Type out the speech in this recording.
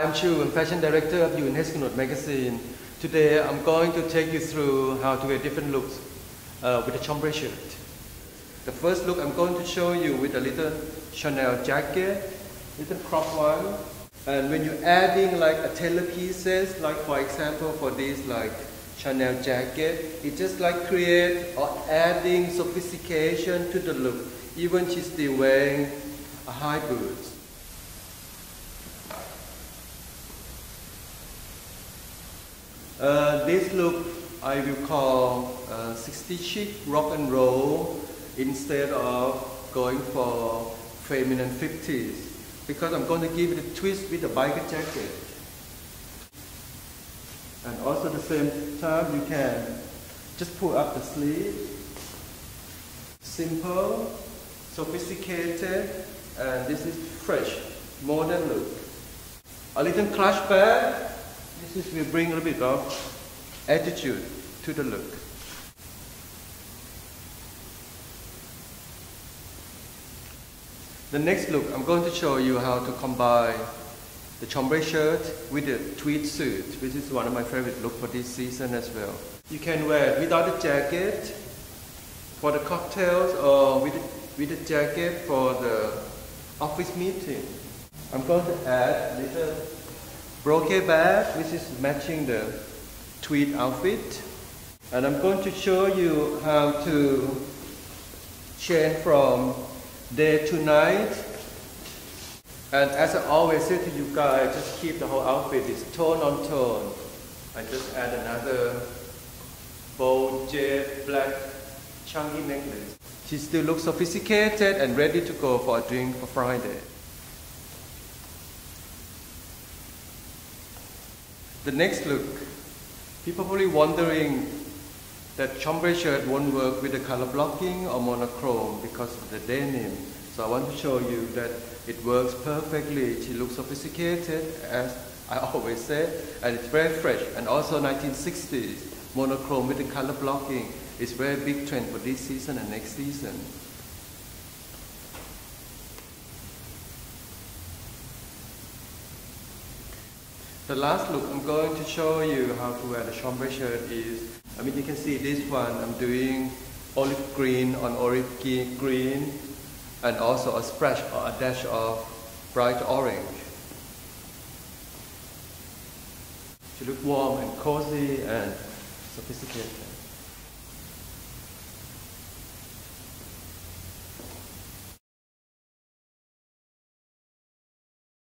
I'm Chu, I'm fashion director of Yun Huisgenoot magazine. Today I'm going to take you through how to wear different looks uh, with a chambray shirt. The first look I'm going to show you with a little Chanel jacket, little crop one. And when you're adding like a tailor pieces, like for example for this like Chanel jacket, it just like create or adding sophistication to the look, even she's still wearing a high boots. Uh, this look I will call uh, 60 chic rock and roll instead of going for feminine 50s because I'm going to give it a twist with a biker jacket. And also at the same time you can just pull up the sleeve. Simple, sophisticated, and this is fresh, modern look. A little clutch bag this is, will bring a little bit of attitude to the look. The next look, I'm going to show you how to combine the chambray shirt with the tweed suit, which is one of my favorite look for this season as well. You can wear it without a jacket for the cocktails or with a, with a jacket for the office meeting. I'm going to add a little brocade bag, which is matching the tweed outfit. And I'm going to show you how to change from day to night. And as I always say to you guys, just keep the whole outfit is tone on tone. I just add another bold jet black chunky necklace. She still looks sophisticated and ready to go for a drink for Friday. The next look, people probably wondering that chambray shirt won't work with the color blocking or monochrome because of the denim. So I want to show you that it works perfectly. She looks sophisticated, as I always say, and it's very fresh. And also 1960s, monochrome with the color blocking is very big trend for this season and next season. The last look I'm going to show you how to wear the chambray shirt is, I mean you can see this one, I'm doing olive green on olive green and also a splash or a dash of bright orange. To look warm and cozy and sophisticated.